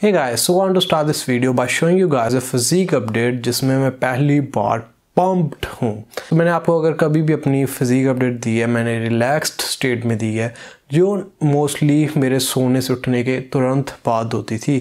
Hey guys, so I want to start this video by showing you guys a physique update जिसमें मैं पहली बार pumped हूँ। तो मैंने आपको अगर कभी भी अपनी फिजिक अपडेट दी है मैंने रिलैक्स्ड स्टेट में दी है जो मोस्टली मेरे सोने से उठने के तुरंत बाद होती थी।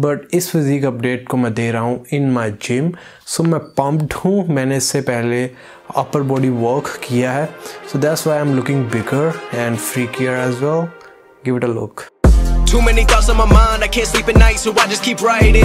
बट इस फिजिक अपडेट को मैं दे रहा हूँ इन माई जिम सो मैं पम्प्ड हूँ मैंने इससे पहले अपर बॉडी वर्क किया है। So that's why I am looking bigger and free care as well give it a look Too many thoughts on my mind, I can't sleep at night, so I just keep writing.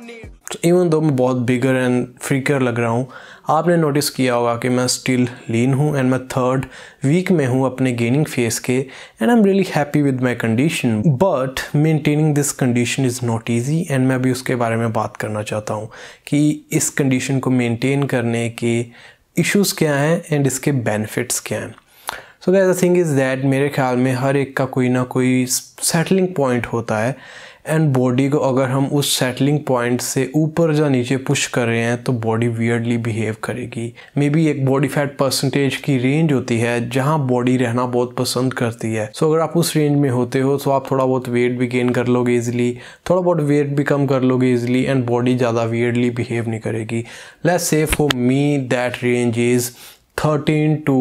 Near. Even though मैं बहुत bigger and Fricker लग रहा हूँ, आपने notice किया होगा कि मैं स्टिल लीन हूँ एंड मैं थर्ड वीक में हूँ अपने गेनिंग फेस के and I am really happy with my condition but maintaining this condition is not easy and मैं अभी उसके बारे में बात करना चाहता हूँ कि इस कंडीशन को मेंटेन करने के इश्यूज़ क्या हैं एंड इसके बेनिफिट्स क्या हैं। So guess the thing is that मेरे ख्याल में हर एक का कोई ना कोई सेटलिंग पॉइंट होता है। एंड बॉडी को अगर हम उस सेटलिंग पॉइंट से ऊपर या नीचे पुश कर रहे हैं तो बॉडी वियर्डली बिहेव करेगी। मे बी एक बॉडी फैट परसेंटेज की रेंज होती है जहाँ बॉडी रहना बहुत पसंद करती है। सो so, अगर आप उस रेंज में होते हो तो आप थोड़ा बहुत वेट भी गेन कर लोगे इजिली थोड़ा बहुत वेट भी कम कर लोगे इजिली एंड बॉडी ज़्यादा वियर्डली बिहेव नहीं करेगी। Let's say for me that range is thirteen to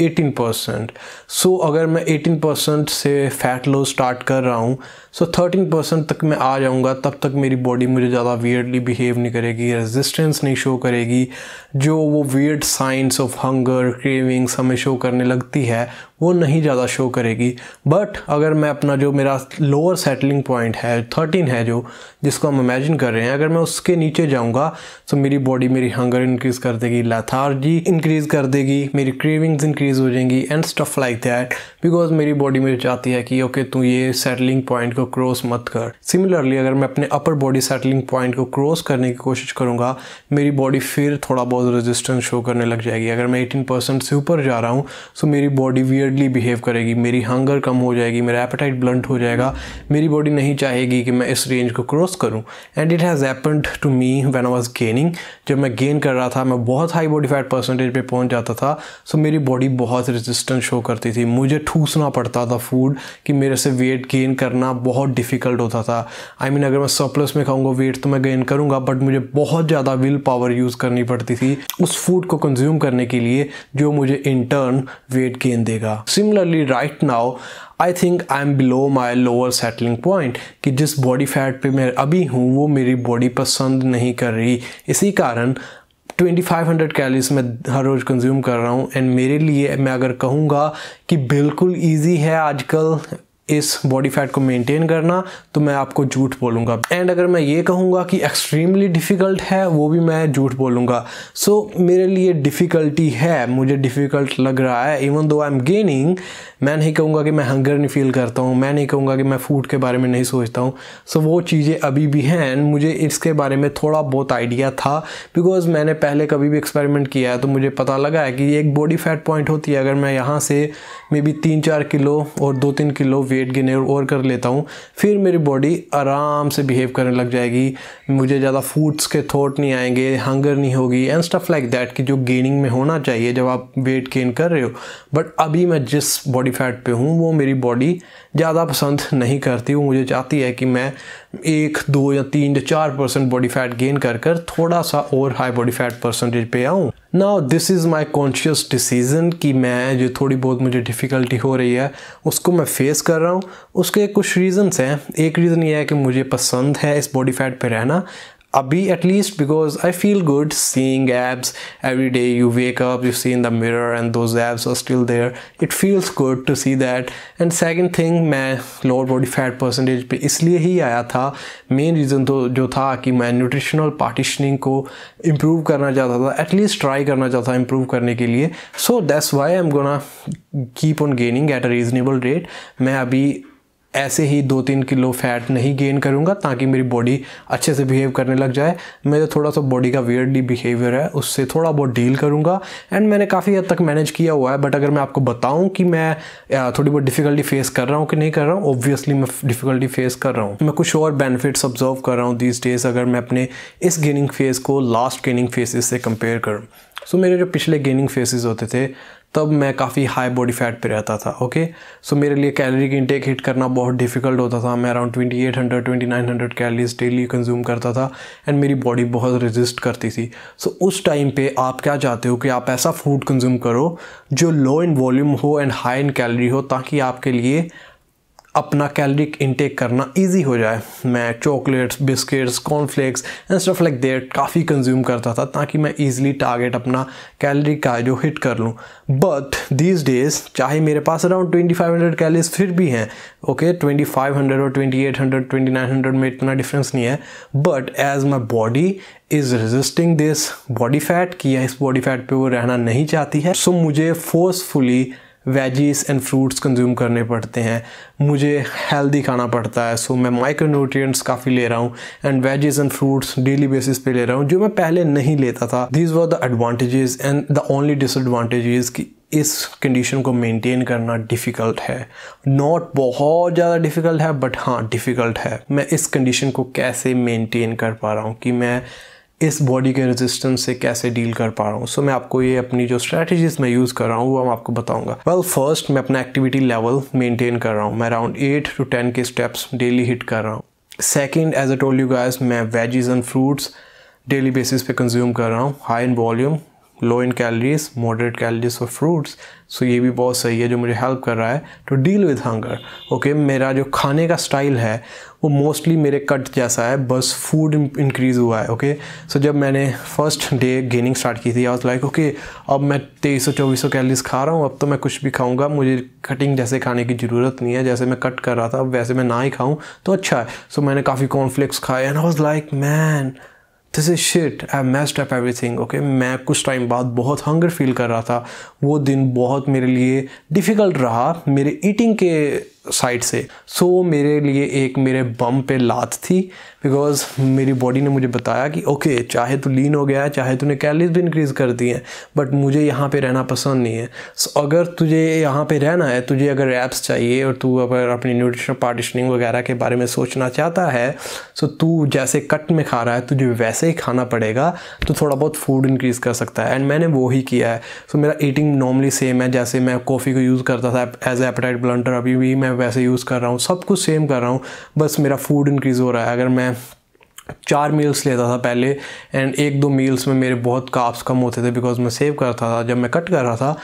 18 percent. सो अगर मैं 18 परसेंट से फैट लॉस स्टार्ट कर रहा हूँ सो थर्टीन परसेंट तक मैं आ जाऊँगा, तब तक मेरी बॉडी मुझे ज़्यादा वियर्डली बिहेव नहीं करेगी रेजिस्टेंस नहीं शो करेगी। जो वो weird science of hunger cravings हमें शो करने लगती है वो नहीं ज़्यादा शो करेगी। बट अगर मैं अपना जो मेरा लोअर सेटलिंग पॉइंट है थर्टीन है जो जिसको हम इमेजिन कर रहे हैं अगर मैं उसके नीचे जाऊँगा तो मेरी बॉडी मेरी हंगर इंक्रीज़ कर देगी लैथार्जी इंक्रीज़ कर देगी मेरी क्रेविंग्स इंक्रीज़ हो जाएँगी and stuff like that because मेरी बॉडी मेरी चाहती है कि ओके okay, तू ये सेटलिंग पॉइंट को क्रॉस मत कर. सिमिलरली अगर मैं अपने अपर बॉडी सेटलिंग पॉइंट को क्रॉस करने की कोशिश करूँगा मेरी बॉडी फिर थोड़ा बहुत रेजिस्टेंस शो करने लग जाएगी। अगर मैं एटीन परसेंट से ऊपर जा रहा हूँ तो मेरी बॉडी वियर्डली बिहेव करेगी मेरी हंगर कम हो जाएगी मेरा एपेटाइट ब्लंट हो जाएगा मेरी बॉडी नहीं चाहेगी कि मैं इस रेंज को क्रॉस करूँ। And it has happened to me when I was gaining जब मैं गेन कर रहा था मैं बहुत हाई बॉडी फैट परसेंटेज पे पहुँच जाता था सो मेरी बॉडी बहुत रेजिस्टेंस शो करती थी। मुझे ठूसना पड़ता था फ़ूड कि मेरे से वेट गेन करना बहुत डिफ़िकल्ट होता था। आई I मीन mean, अगर मैं सरप्लस में खाऊँगा वेट तो मैं गेन करूँगा बट मुझे बहुत ज़्यादा विल पावर यूज़ करनी पड़ती थी उस फ़ूड को कंज्यूम करने के लिए जो मुझे इन टर्न वेट गेन देगा। Similarly right now I think I am below my lower settling point कि जिस बॉडी फैट पे मैं अभी हूँ, वो मेरी बॉडी पसंद नहीं कर रही। इसी कारण 2500 कैलोरीज मैं हर रोज़ कंज्यूम कर रहा हूँ। एंड मेरे लिए, मैं अगर कहूँगा कि बिल्कुल इजी है आजकल इस बॉडी फैट को मेंटेन करना तो मैं आपको झूठ बोलूँगा। एंड अगर मैं ये कहूँगा कि एक्सट्रीमली डिफ़िकल्ट है वो भी मैं झूठ बोलूँगा। सो so, मेरे लिए डिफ़िकल्टी है मुझे डिफ़िकल्ट लग रहा है। Even though I am gaining मैं नहीं कहूँगा कि मैं हंगर नहीं फील करता हूँ मैं नहीं कहूँगा कि मैं फ़ूड के बारे में नहीं सोचता हूँ। सो so, वो चीज़ें अभी भी हैं एंड मुझे इसके बारे में थोड़ा बहुत आइडिया था। बिकॉज़ मैंने पहले कभी भी एक्सपेरिमेंट किया है तो मुझे पता लगा है कि एक बॉडी फैट पॉइंट होती है। अगर मैं यहाँ से मे बी तीन चार किलो और दो तीन किलो वेट गेन और कर लेता हूँ। फिर मेरी बॉडी आराम से बिहेव करने लग जाएगी। मुझे ज़्यादा फूड्स के थॉट नहीं आएँगे हंगर नहीं होगी एंड स्टफ़ लाइक दैट कि जो गेनिंग में होना चाहिए जब आप वेट गेन कर रहे हो। बट अभी मैं जिस बॉडी फैट पे हूँ, वो मेरी बॉडी ज़्यादा पसंद नहीं करती वो मुझे चाहती है कि मैं एक, दो या तीन या चार परसेंट बॉडी फैट गेन कर कर थोड़ा सा और हाई बॉडी फैट परसेंटेज पे आऊँ। Now this is my conscious decision कि मैं जो थोड़ी बहुत मुझे डिफ़िकल्टी हो रही है, उसको मैं फेस कर रहा हूँ। उसके कुछ रीज़न्स हैं। एक रीज़न ये है कि मुझे पसंद है इस बॉडी फैट पे रहना। अभी at least because I feel good seeing abs every day you wake up you see in the mirror and those abs are still there it feels good to see that and second thing मैं lower body fat percentage पे इसलिए ही आया था. Main reason तो जो था कि मैं न्यूट्रिशनल पार्टिशनिंग को इम्प्रूव करना चाहता था. एटलीस्ट ट्राई करना चाहता था इम्प्रूव करने के लिए. So that's why I am gonna keep on gaining at a reasonable rate मैं अभी ऐसे ही दो तीन किलो फैट नहीं गेन करूँगा ताकि मेरी बॉडी अच्छे से बिहेव करने लग जाए। मैं मेरा थोड़ा सा बॉडी का वियर्डली बिहेवियर है उससे थोड़ा बहुत डील करूँगा। एंड मैंने काफ़ी हद तक मैनेज किया हुआ है बट अगर मैं आपको बताऊँ कि मैं थोड़ी बहुत डिफ़िकल्टी फेस कर रहा हूँ कि नहीं कर रहा हूँ ऑब्वियसली मैं डिफ़िकल्टी फेस कर रहा हूँ। मैं कुछ और बेनिफिट्स ऑब्ज़र्व कर रहा हूँ दीज डेज़ अगर मैं अपने इस गेनिंग फ़ेज़ को लास्ट गेनिंग फेसिस से कंपेयर करूँ। सो so, मेरे जो पिछले गेनिंग फेसेस होते थे तब मैं काफ़ी हाई बॉडी फैट पे रहता था ओके सो so, मेरे लिए कैलोरी की इंटेक हिट करना बहुत डिफ़िकल्ट होता था। मैं around twenty eight hundred twenty nine hundred calories daily consume करता था एंड मेरी बॉडी बहुत रेजिस्ट करती थी। सो so, उस टाइम पे आप क्या चाहते हो कि आप ऐसा फ़ूड कंज्यूम करो जो लो इन वॉल्यूम हो एंड हाई इन कैलरी हो ताकि आपके लिए अपना कैलोरिक इनटेक करना इजी हो जाए। मैं chocolates biscuits cornflakes and stuff like that काफ़ी कंज्यूम करता था ताकि मैं इजीली टारगेट अपना कैलोरी का जो हिट कर लूँ। बट दीज डेज़ चाहे मेरे पास around twenty five hundred calories फिर भी हैं ओके ट्वेंटी फाइव हंड्रेड और twenty eight hundred twenty nine hundred में इतना डिफरेंस नहीं है। But as my body is resisting this body fat कि इस बॉडी फैट पे वो रहना नहीं चाहती है सो so, मुझे forcefully veggies and fruits consume करने पड़ते हैं। मुझे हेल्दी खाना पड़ता है सो मैं माइक्रो न्यूट्रिएंट्स काफ़ी ले रहा हूँ and veggies and fruits daily basis पे ले रहा हूँ, जो मैं पहले नहीं लेता था। These were the advantages and the only disadvantages कि इस कंडीशन को मेंटेन करना डिफ़िकल्ट है। नॉट बहुत ज़्यादा डिफ़िकल्ट है बट हाँ डिफ़िकल्ट है। मैं इस कंडीशन को कैसे मेंटेन कर पा रहा हूँ कि मैं इस बॉडी के रेजिस्टेंस से कैसे डील कर पा रहा हूँ? सो so, मैं आपको ये अपनी जो स्ट्रैटेजीज मैं यूज़ कर रहा हूँ वो मैं आपको बताऊँगा। वेल well, फ़र्स्ट मैं अपना एक्टिविटी लेवल मेंटेन कर रहा हूँ। मैं around eight to ten K steps daily hit कर रहा हूँ। Second as I told you मैं veggies and fruits daily basis पे कंज्यूम कर रहा हूँ। High in volume low in calories moderate calories for fruits so ये भी बहुत सही है जो मुझे हेल्प कर रहा है to deal with hunger okay मेरा जो खाने का स्टाइल है वो मोस्टली मेरे कट जैसा है बस फ़ूड इंक्रीज़ हुआ है ओके okay? सो so, जब मैंने फ़र्स्ट डे गेनिंग स्टार्ट की थी आई लाइक ओके अब मैं तेईस सौ चौबीस सौ कैलरीज खा रहा हूँ अब तो मैं कुछ भी खाऊँगा मुझे कटिंग जैसे खाने की ज़रूरत नहीं है जैसे मैं कट कर रहा था अब वैसे मैं ना ही खाऊँ तो अच्छा है। सो so मैंने काफ़ी कॉर्नफ्लेक्स खाए and I was like man this is shit I messed up everything okay मैं कुछ टाइम बाद बहुत हंगर फील कर रहा था। वो दिन बहुत मेरे लिए डिफ़िकल्ट रहा। मेरे ईटिंग के साइड से। सो so, मेरे लिए एक मेरे बम पे लात थी बिकॉज़ मेरी बॉडी ने मुझे बताया कि ओके okay, चाहे तो लीन हो गया है चाहे तूने कैलरीज भी इंक्रीज़ कर दी हैं बट मुझे यहाँ पे रहना पसंद नहीं है। सो so, अगर तुझे यहाँ पे रहना है तुझे अगर एप्स चाहिए और तू अगर अपनी न्यूट्रिशन पार्टिशनिंग वगैरह के बारे में सोचना चाहता है सो so, तू जैसे कट में खा रहा है तुझे वैसे ही खाना पड़ेगा तो थोड़ा बहुत फ़ूड इंक्रीज़ कर सकता है। एंड मैंने वो ही किया है। सो so, मेरा ईटिंग नॉर्मली सेम है जैसे मैं कॉफ़ी को यूज़ करता था एज ए एपटाइट ब्लंटर अभी भी मैं वैसे यूज़ कर रहा हूँ, सब कुछ सेम कर रहा हूँ, बस मेरा फ़ूड इंक्रीज़ हो रहा है। अगर मैं चार मील्स लेता था पहले एंड एक दो मील्स में मेरे बहुत काप्स कम होते थे बिकॉज़ मैं सेव करता था, जब मैं कट कर रहा था,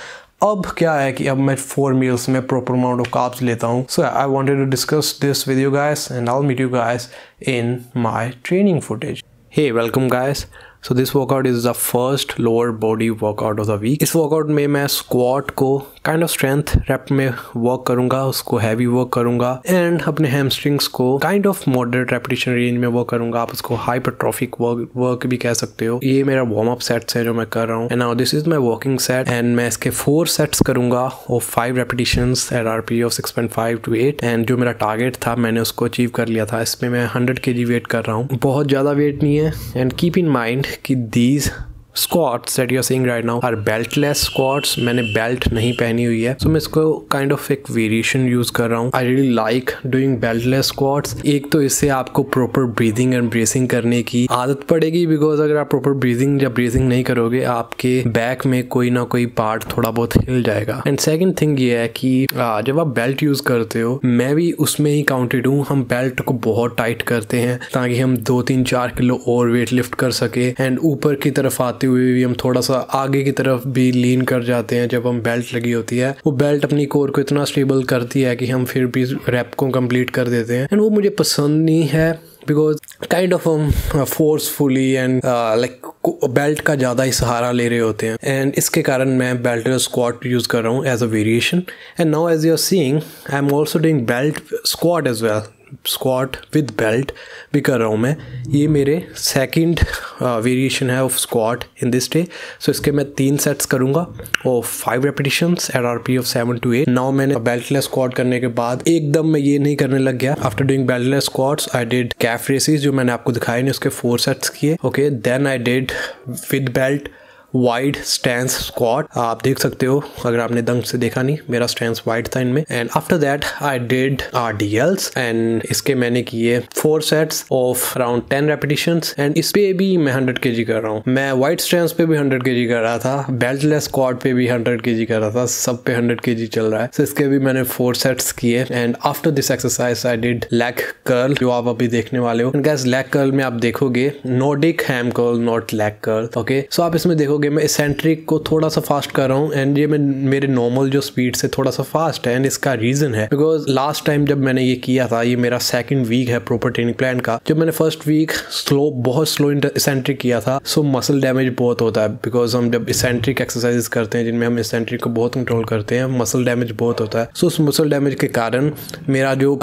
अब क्या है कि अब मैं फोर मील्स में प्रॉपर अमाउंट ऑफ़ काप्स लेता हूँ। So I wanted to discuss this with you guys and I meet you guys in my training footage hey welcome guys so this workout is the first lower body workout of the week इस workout में मैं squat को kind of strength rep में work करूँगा, उसको heavy work करूँगा and अपने hamstrings को kind of moderate repetition range में वर्क करूँगा। आप उसको हाइपरट्रॉफिक वर्क वर्क भी कह सकते हो। ये मेरा वार्म अप सेट्स है जो मैं कर रहा हूँ। And now this is my working set and मैं इसके फोर सेट्स करूँगा of five repetition at R P of six point five to eight and जो मेरा टारगेट था, मैंने उसको अचीव कर लिया था। इसमें मैं हंड्रेड के जी वेट कर रहा हूँ। बहुत ज़्यादा वेट नहीं है। एंड कीप इन माइंड कि these squats that you are seeing right now are beltless squats मैंने बेल्ट नहीं पहनी हुई है। सो so, मैं इसको काइंड ऑफ़ एक वेरिएशन यूज़ कर रहा हूँ। I really like doing beltless squats एक तो इससे आपको प्रॉपर ब्रीदिंग एंड ब्रेसिंग करने की आदत पड़ेगी बिकॉज़ अगर आप प्रॉपर ब्रीदिंग या ब्रेसिंग नहीं करोगे आपके बैक में कोई ना कोई पार्ट थोड़ा बहुत हिल जाएगा। एंड सेकेंड थिंग ये है कि जब आप बेल्ट यूज़ करते हो मैं भी उसमें ही काउंटेड हूँ। हम बेल्ट को बहुत टाइट करते हैं ताकि हम दो तीन चार किलो और वेट लिफ्ट कर सके। एंड ऊपर की तरफ़ आते आते हुए भी हम थोड़ा सा आगे की तरफ़ भी लीन कर जाते हैं जब हम बेल्ट लगी होती है। वो बेल्ट अपनी कोर को इतना स्टेबल करती है कि हम फिर भी रैप को कंप्लीट कर देते हैं। एंड वो मुझे पसंद नहीं है बिकॉज़ काइंड ऑफ़ हम फोर्सफुली एंड लाइक बेल्ट का ज़्यादा ही सहारा ले रहे होते हैं। एंड इसके कारण मैं बेल्ट स्क्वाट यूज़ कर रहा हूँ as a variation and now as you are seeing I am also doing belt squat as well squat with belt भी कर रहा हूँ मैं। ये मेरे सेकंड वेरिएशन है of squat in this day so इसके मैं तीन सेट्स करूँगा और five repetitions at R P of seven to eight now मैंने बेल्टलेस स्क्वाट करने के बाद एकदम मैं ये नहीं करने लग गया। After doing beltless squats I did calf raises जो मैंने आपको दिखाए नहीं, उसके फोर सेट्स किए। Okay then I did with belt wide stand squat आप देख सकते हो, अगर आपने दंग से देखा नहीं, मेरा स्टैंस वाइड था इनमें. And after that I did R D Ls and इसके मैंने किए four sets of around ten repetition and इस पे भी मैं हंड्रेड के जी कर रहा हूँ. मैं वाइड स्टैंस पे भी हंड्रेड के जी कर रहा था बेल्टलेस स्क्वाड पे भी हंड्रेड के जी कर रहा था, सब पे हंड्रेड के जी चल रहा है. So इसके भी मैंने फोर सेट्स किए. And after this exercise I did leg curl जो आप अभी देखने वाले हो. गैस लैक कर्ल में आप देखोगे Nordic ham curl not leg curl okay so आप इसमें देखोगे मैं इसेंट्रिक को थोड़ा सा फास्ट कर रहा हूँ एंड ये मैं, मेरे नॉर्मल जो स्पीड से थोड़ा सा फास्ट है एंड इसका रीज़न है बिकॉज़ लास्ट टाइम जब मैंने ये किया था, ये मेरा सेकंड वीक है प्रॉपर ट्रेनिंग प्लान का, जब मैंने फ़र्स्ट वीक स्लो बहुत स्लो इसेंट्रिक किया था सो मसल डैमेज बहुत होता है बिकॉज़ हम जब इसेंट्रिक एक्सरसाइज करते हैं, जिनमें हम इसेंट्रिक को बहुत कंट्रोल करते हैं मसल डैमेज बहुत होता है। सो उस मसल डैमेज के कारण मेरा जो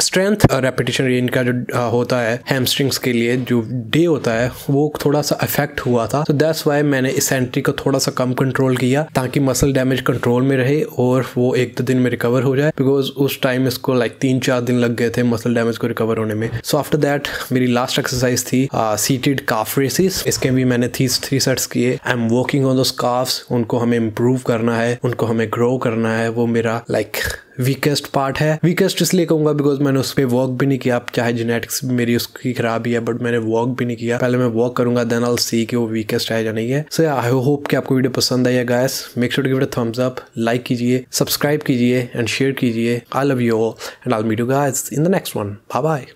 स्ट्रेंथ रेपिटेशन रेंज का जो होता है हैमस्ट्रिंग्स के लिए जो डे होता है, वो थोड़ा सा अफेक्ट हुआ था। तो दैट्स वाई मैंने इसेंट्रिक को थोड़ा सा कम कंट्रोल किया ताकि मसल डैमेज कंट्रोल में रहे और वो एक दो दिन में रिकवर हो जाए। बिकॉज़ उस टाइम इसको लाइक तीन चार दिन लग गए थे मसल डैमेज को रिकवर होने में। सो आफ्टर दैट मेरी लास्ट एक्सरसाइज थी सीटेड काफ रेसिस इसके भी मैंने थी थ्री सेट्स किए। I am working on those calves उनको हमें इम्प्रूव करना है उनको हमें ग्रो करना है। वो मेरा लाइक like, वीकेस्ट पार्ट है। वीकेस्ट इसलिए कहूँगा बिकॉज़ मैंने उस पर वर्क भी नहीं किया। चाहे जेनेटिक्स मेरी उसकी खराबी है बट मैंने वर्क भी नहीं किया। पहले मैं वर्क करूँगा देन आल सी कि वो वीकेस्ट है या नहीं है। सो आई होप कि आपको वीडियो पसंद आई है guys make sure give it thumbs up like कीजिए सब्सक्राइब कीजिए एंड शेयर कीजिए. I love you all and I meet you guys in the next one bye bye